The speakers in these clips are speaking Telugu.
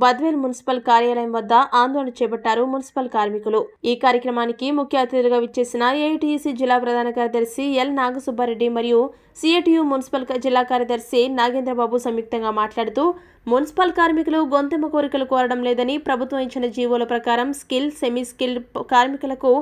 బద్వేల్ మున్సిపల్ కార్యాలయం వద్ద ఆందోళన చేపట్టారు మున్సిపల్ కార్మికులు. ఈ కార్యక్రమానికి ముఖ్య అతిథులుగా విచ్చేసిన ఏఐటీసీ జిల్లా ప్రధాన కార్యదర్శి ఎల్ నాగసుబ్బారెడ్డి మరియు సిఐటియు మున్సిపల్ జిల్లా కార్యదర్శి నాగేంద్రబాబు సంయుక్తంగా మాట్లాడుతూ మున్సిపల్ కార్మికులు గొంతెమ్మ కోరికలు కోరడం లేదని ప్రభుత్వం ఇచ్చిన జీవోల ప్రకారం స్కిల్ సెమీ స్కిల్డ్ కార్మికులకు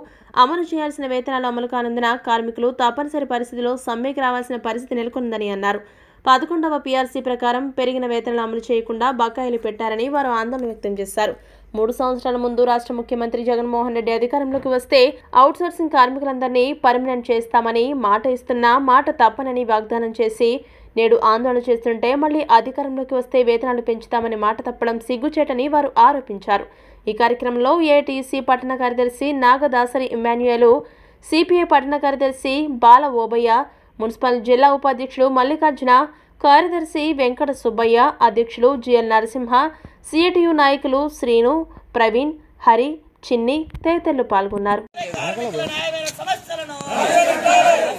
అమలు చేయాల్సిన వేతనాలు అమలు కానందున కార్మికులు తప్పనిసరి పరిస్థితిలో సమ్మెకి రావాల్సిన పరిస్థితి నెలకొందని అన్నారు. పదకొండవ పీఆర్సీ ప్రకారం పెరిగిన వేతనాలు అమలు చేయకుండా బకాయిలు పెట్టారని వారు ఆందోళన వ్యక్తం చేశారు. మూడు సంవత్సరాల ముందు రాష్ట్ర ముఖ్యమంత్రి జగన్మోహన్ రెడ్డి అధికారంలోకి వస్తే అవుట్సోర్సింగ్ కార్మికులందరినీ పర్మనెంట్ చేస్తామని మాట ఇస్తున్నా మాట తప్పనని వాగ్దానం చేసి నేడు ఆందోళన చేస్తుంటే మళ్ళీ అధికారంలోకి వస్తే వేతనాలు పెంచుతామని మాట తప్పడం సిగ్గుచేటని వారు ఆరోపించారు. ఈ కార్యక్రమంలో ఏటీసీ పట్టణ కార్యదర్శి నాగదాసరి ఇమాన్యుయలు సిపిఐ పట్టణ కార్యదర్శి బాల ఓబయ్య మున్సిపల్ జిల్లా ఉపాధ్యక్షుడు మల్లికార్జున కార్యదర్శి వెంకట సుబ్బయ్య అధ్యక్షులు జిఎల్ నరసింహ సిఐటియు నాయకులు శ్రీను ప్రవీణ్ హరి చిన్ని తదితరులు పాల్గొన్నారు న్యాయమైన సమస్యలను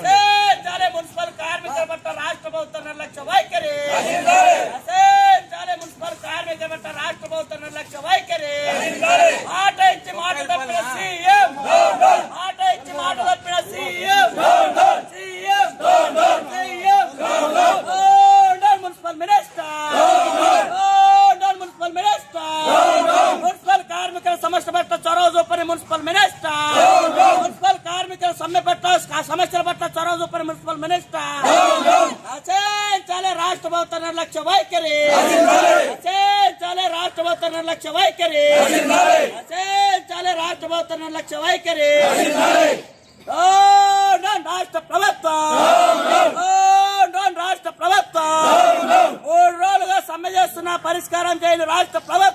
నశించాలి మున్సిపల్ కార్మికుల పట్ల రాష్ట్ర ప్రభుత్వం నిర్లక్ష్య వైఖరి నశించాలి మున్సిపల్ కార్మికుల పట్ల రాష్ట్ర ప్రభుత్వం నిర్లక్ష్య వైఖరి మాట ఇచ్చి మాట తప్పిన సీఎం మాట ఇచ్చి మాట తప్పిన CM CM CM down municipal minister down municipal minister municipal కార్మికుల సమస్య పట్ల చొరవ చూపని మున్సిపల్ మినిస్టర్. మున్సిపల్ కార్మికుల సమ్మె పట్ల సమస్యల పట్ల చొరవ చూపిన మున్సిపల్ మినిస్టర్. నశించాలి రాష్ట్ర ప్రభుత్వ నిర్లక్ష్య వైఖరి. నశించాలి రాష్ట్ర ప్రభుత్వ నిర్లక్ష్య వైఖరి. నశించాలి రాష్ట్ర ప్రభుత్వ నిర్లక్ష్య వైఖరి. రాష్ట్ర ప్రభుత్వం. రాష్ట్ర ప్రభుత్వం. మూడు రోజులుగా సమ్మె చేస్తున్న పరిష్కారం చేయని రాష్ట్ర ప్రభుత్వం.